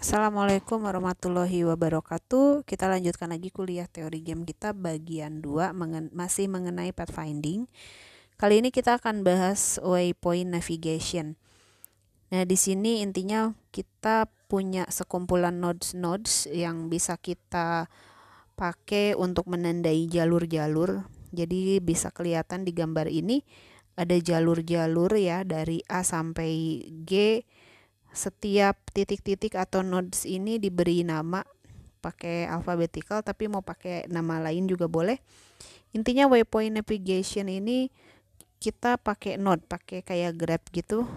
Assalamualaikum warahmatullahi wabarakatuh. Kita lanjutkan lagi kuliah teori game kita bagian 2 mengen masih mengenai pathfinding. Kali ini kita akan bahas waypoint navigation. Nah, di sini intinya kita punya sekumpulan nodes-nodes yang bisa kita pakai untuk menandai jalur-jalur. Jadi bisa kelihatan di gambar ini ada jalur-jalur ya dari A sampai G setiap titik-titik atau nodes ini diberi nama pakai alphabetical tapi mau pakai nama lain juga boleh. Intinya waypoint navigation ini kita pakai node pakai kayak grab gitu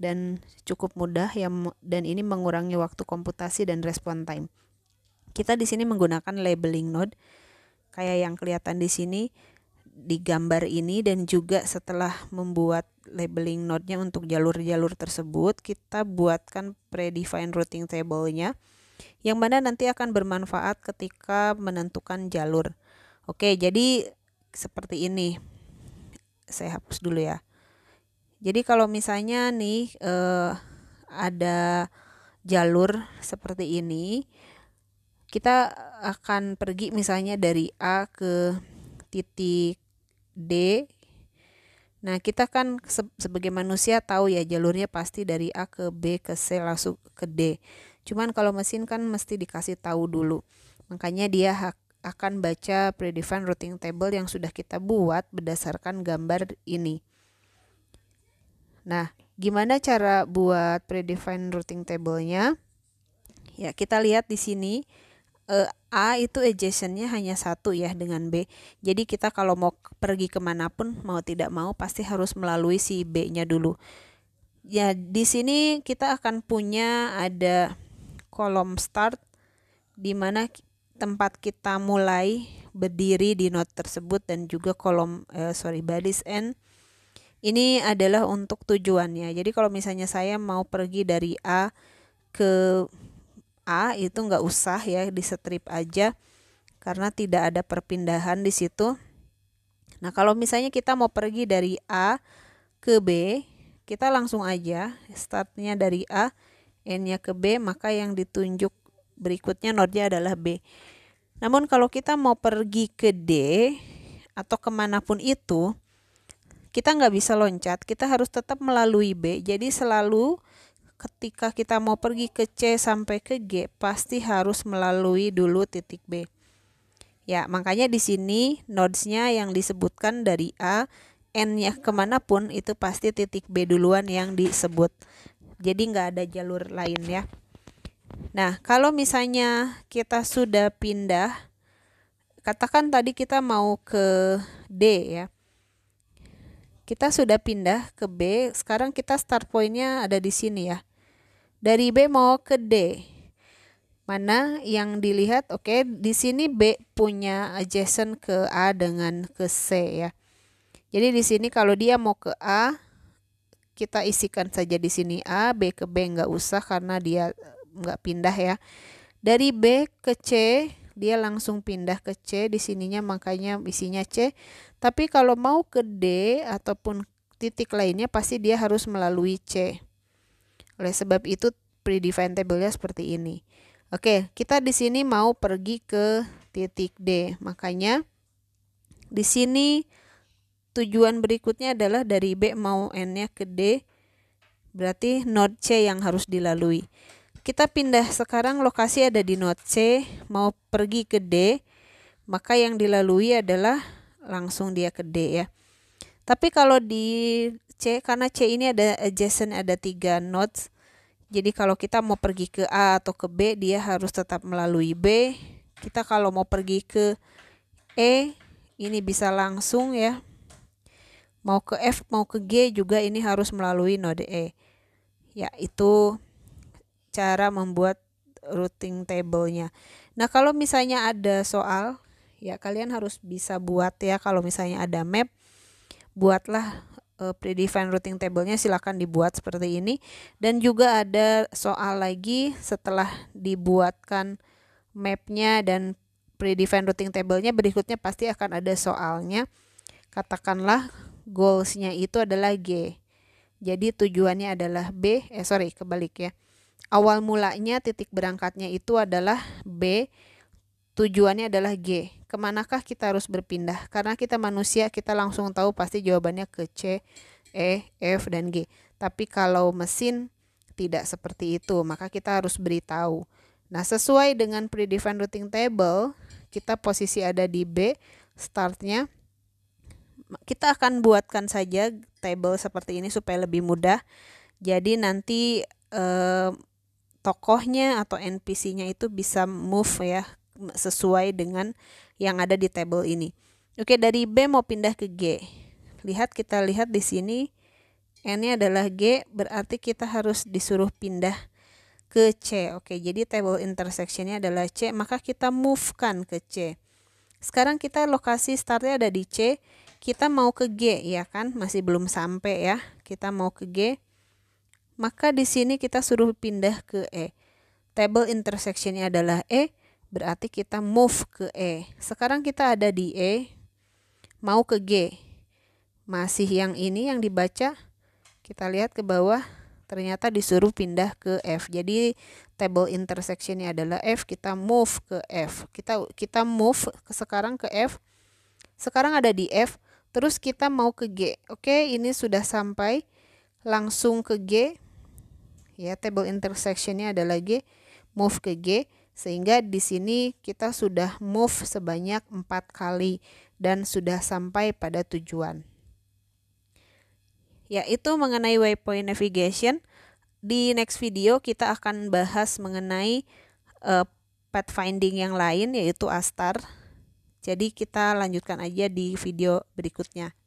dan cukup mudah ya dan ini mengurangi waktu komputasi dan respon time. Kita di sini menggunakan labeling node kayak yang kelihatan di sini di gambar ini dan juga setelah membuat labeling node-nya untuk jalur-jalur tersebut, kita buatkan predefined routing table-nya yang mana nanti akan bermanfaat ketika menentukan jalur. Oke, jadi seperti ini. Saya hapus dulu ya. Jadi kalau misalnya nih eh, ada jalur seperti ini, kita akan pergi misalnya dari A ke titik D. Nah, kita kan se sebagai manusia tahu ya jalurnya pasti dari A ke B ke C langsung ke D. Cuman kalau mesin kan mesti dikasih tahu dulu. Makanya dia akan baca predefined routing table yang sudah kita buat berdasarkan gambar ini. Nah, gimana cara buat predefined routing table-nya? Ya, kita lihat di sini uh, A itu adjacentnya hanya satu ya dengan B. Jadi kita kalau mau pergi ke mana pun mau tidak mau pasti harus melalui si B-nya dulu. Ya di sini kita akan punya ada kolom start di mana tempat kita mulai berdiri di node tersebut dan juga kolom uh, sorry baris end ini adalah untuk tujuannya. Jadi kalau misalnya saya mau pergi dari A ke A itu nggak usah ya di strip aja karena tidak ada perpindahan di situ. Nah kalau misalnya kita mau pergi dari A ke B, kita langsung aja startnya dari A, N-nya ke B, maka yang ditunjuk berikutnya node-nya adalah B. Namun kalau kita mau pergi ke D atau ke mana pun itu, kita nggak bisa loncat, kita harus tetap melalui B. Jadi selalu ketika kita mau pergi ke C sampai ke G pasti harus melalui dulu titik B. Ya, makanya di sini nodesnya yang disebutkan dari A, N-nya ke mana pun itu pasti titik B duluan yang disebut. Jadi nggak ada jalur lain ya. Nah, kalau misalnya kita sudah pindah, katakan tadi kita mau ke D ya. Kita sudah pindah ke B, sekarang kita start pointnya ada di sini ya dari B mau ke D. Mana yang dilihat? Oke, di sini B punya adjacent ke A dengan ke C ya. Jadi di sini kalau dia mau ke A, kita isikan saja di sini A, B ke B nggak usah karena dia nggak pindah ya. Dari B ke C, dia langsung pindah ke C, di sininya makanya isinya C. Tapi kalau mau ke D ataupun titik lainnya pasti dia harus melalui C. Oleh sebab itu predefined table-nya seperti ini. Oke, kita di sini mau pergi ke titik D. Makanya di sini tujuan berikutnya adalah dari B mau N-nya ke D. Berarti node C yang harus dilalui. Kita pindah sekarang lokasi ada di node C, mau pergi ke D, maka yang dilalui adalah langsung dia ke D ya. Tapi kalau di C karena C ini ada adjacent ada tiga nodes jadi kalau kita mau pergi ke A atau ke B, dia harus tetap melalui B. Kita kalau mau pergi ke E, ini bisa langsung ya. Mau ke F, mau ke G juga ini harus melalui node E. Ya, itu cara membuat routing table-nya. Nah, kalau misalnya ada soal, ya kalian harus bisa buat ya kalau misalnya ada map, buatlah uh, predefined routing table-nya silakan dibuat seperti ini. Dan juga ada soal lagi setelah dibuatkan mapnya dan predefined routing table-nya berikutnya pasti akan ada soalnya. Katakanlah goals-nya itu adalah G. Jadi tujuannya adalah B eh sorry kebalik ya. Awal mulanya titik berangkatnya itu adalah B, tujuannya adalah G. Ke manakah kita harus berpindah? Karena kita manusia, kita langsung tahu pasti jawabannya ke C, E, F, dan G. Tapi kalau mesin tidak seperti itu, maka kita harus beritahu. Nah, sesuai dengan predefined routing table, kita posisi ada di B, startnya. Kita akan buatkan saja table seperti ini supaya lebih mudah. Jadi nanti eh, tokohnya atau NPC-nya itu bisa move ya sesuai dengan yang ada di table ini. Oke, dari B mau pindah ke G. Lihat kita lihat di sini N-nya adalah G, berarti kita harus disuruh pindah ke C. Oke, jadi table intersection-nya adalah C, maka kita move-kan ke C. Sekarang kita lokasi startnya ada di C, kita mau ke G ya kan, masih belum sampai ya. Kita mau ke G maka di sini kita suruh pindah ke E. Table intersectionnya adalah E, berarti kita move ke E. Sekarang kita ada di E, mau ke G. Masih yang ini yang dibaca, kita lihat ke bawah, ternyata disuruh pindah ke F. Jadi table intersectionnya adalah F, kita move ke F. Kita kita move ke sekarang ke F. Sekarang ada di F, terus kita mau ke G. Oke, ini sudah sampai langsung ke G ya table intersectionnya adalah G move ke G sehingga di sini kita sudah move sebanyak empat kali dan sudah sampai pada tujuan. Ya itu mengenai waypoint navigation di next video kita akan bahas mengenai uh, pathfinding yang lain yaitu Astar. Jadi kita lanjutkan aja di video berikutnya